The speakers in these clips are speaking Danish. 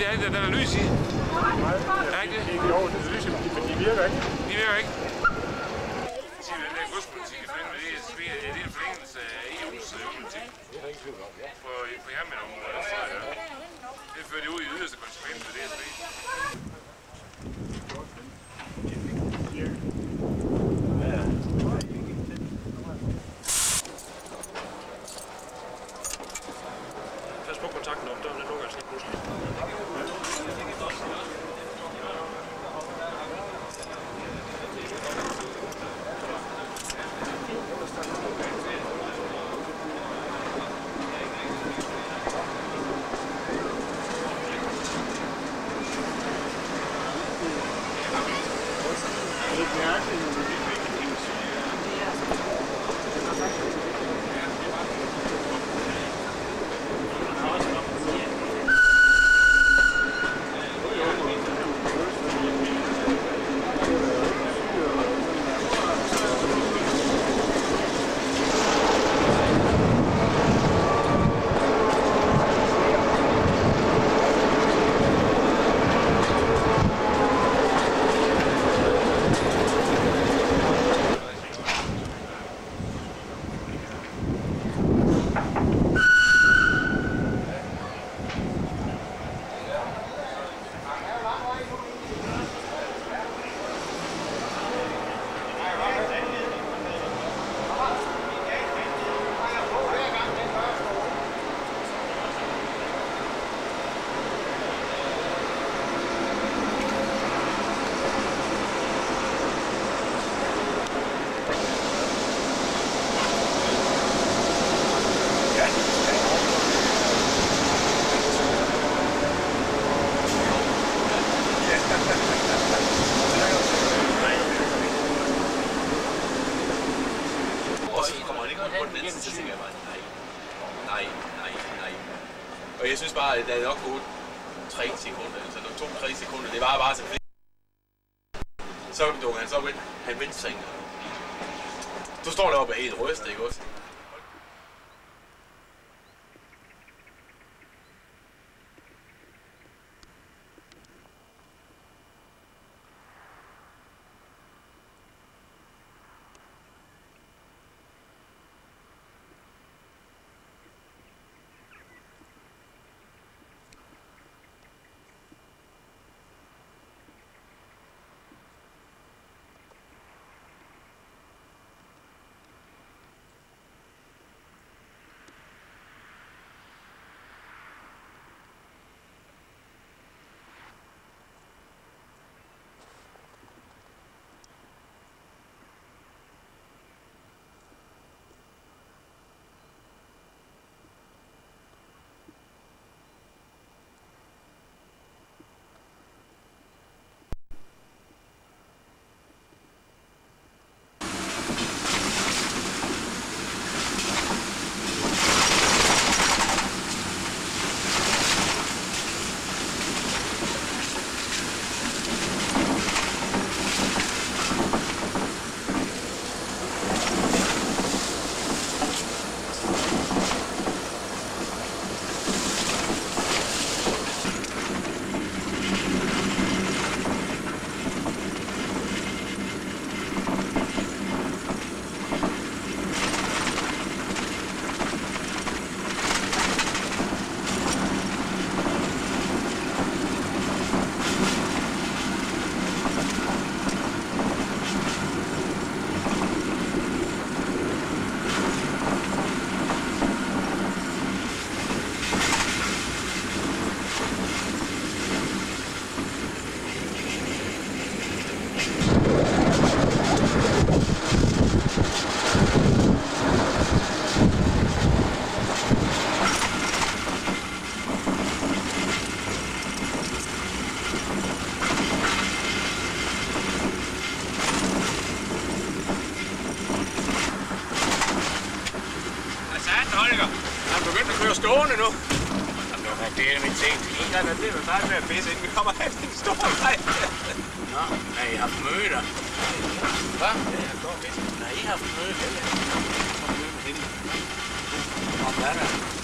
det er det, der er lys i. Nej, Er ikke det? det er jo det er ligesom, men de virker ikke. De virker ikke. Den der godspolitik i forlængelse med DSB, er det en forlængelse af EU's øh, politik? For, for jernbaneområdet, så ja. Det fører de ud i yderste konsekvens af DSB. Pas kontakten op, der lukker altså lige pludselig. Og så kommer han ikke ud på den anden side, så tænker jeg bare, nej, nej, nej, nej det der er nok gået 3 sekunder, altså nogle 2-3 sekunder, det var bare så fedt. Så dukker han så ind, han vendte sig. Du står deroppe og helt rystet, ikke også? Kører stående nu. Jamen, det var det er mit ting. Ja, der bliver vi færdige med at pisse, inden vi kommer efter den store vej. Nå, har I haft møder? Hvad? Ja, jeg går pisse. Nej, I haft møde? Eller? Møde med hende. Om hvad der?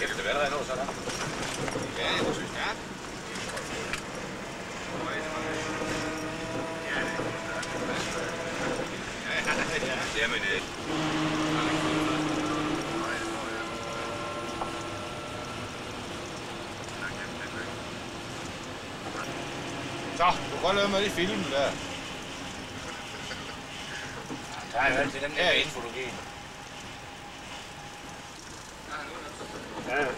Kæft, det var allerede noget sådan. Ja, jeg synes, ja. Jamen, øh. Så, du kan godt lade med det filmen der. Der er jo altid den der ja. infologi. Yeah.